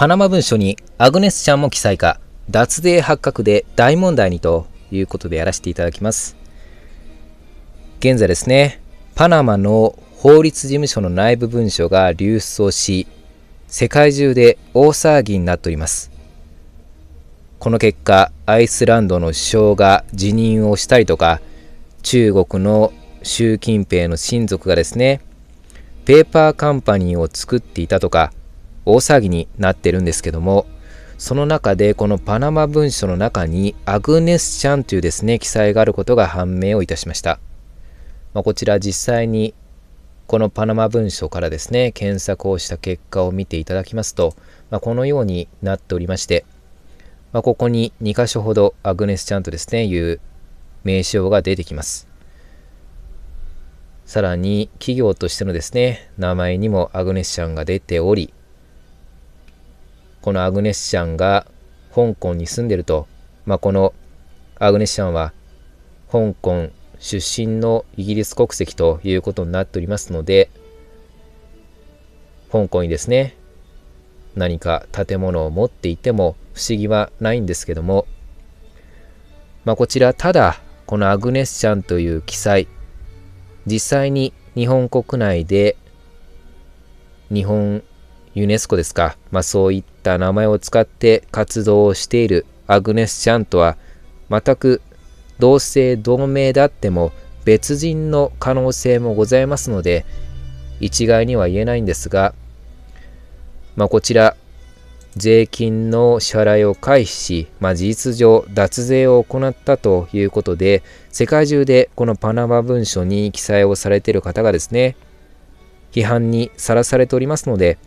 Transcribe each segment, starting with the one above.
パナマ文書にアグネスちゃんも記載か、脱税発覚で大問題にということでやらせていただきます。現在ですね、パナマの法律事務所の内部文書が流出をし、世界中で大騒ぎになっております。この結果、アイスランドの首相が辞任をしたりとか、中国の習近平の親族がですね、ペーパーカンパニーを作っていたとか、大騒ぎになってるんですけども、その中でこのパナマ文書の中にアグネス・チャンというですね、記載があることが判明をいたしました。まあ、こちら実際にこのパナマ文書からですね、検索をした結果を見ていただきますと、まあ、このようになっておりまして、まあ、ここに2箇所ほどアグネス・チャンとですね、いう名称が出てきます。さらに企業としてのですね、名前にもアグネスチャンが出ており、このアグネス・チャンが香港に住んでると、まあ、このアグネス・チャンは香港出身のイギリス国籍ということになっておりますので、香港にですね、何か建物を持っていても不思議はないんですけども、まあ、こちらただこのアグネスチャンという記載実際に日本国内で日本ユネスコですか、まあ、そういった名前を使って活動をしているアグネス・チャンとは全く同姓同名であっても別人の可能性もございますので一概には言えないんですが、まあ、こちら税金の支払いを回避し、まあ、事実上脱税を行ったということで世界中でこのパナマ文書に記載をされている方がですね批判にさらされておりますので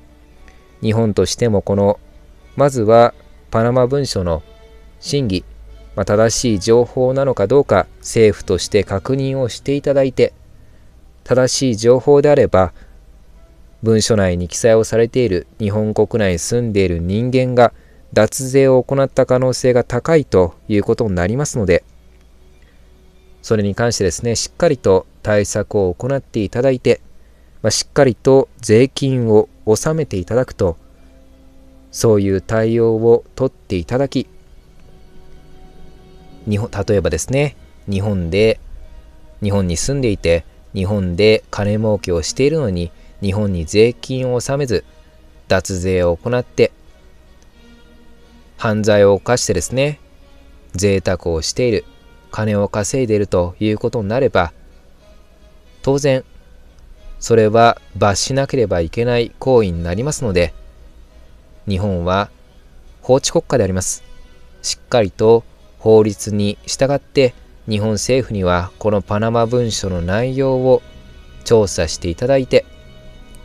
日本としてもこのまずはパナマ文書の真偽、まあ、正しい情報なのかどうか政府として確認をしていただいて正しい情報であれば文書内に記載をされている日本国内に住んでいる人間が脱税を行った可能性が高いということになりますのでそれに関してですねしっかりと対策を行っていただいて、まあ、しっかりと税金を納めていただくとそういう対応をとっていただき日本例えばですね日本で日本に住んでいて日本で金儲けをしているのに日本に税金を納めず脱税を行って犯罪を犯してですね贅沢をしている金を稼いでいるということになれば当然それは罰しなければいけない行為になりますので、日本は法治国家であります。しっかりと法律に従って日本政府にはこのパナマ文書の内容を調査していただいて、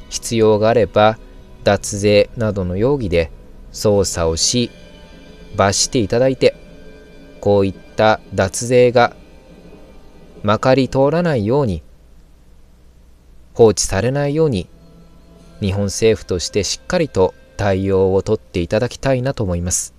必要があれば脱税などの容疑で捜査をし、罰していただいて、こういった脱税がまかり通らないように放置されないように日本政府としてしっかりと対応をとっていただきたいなと思います。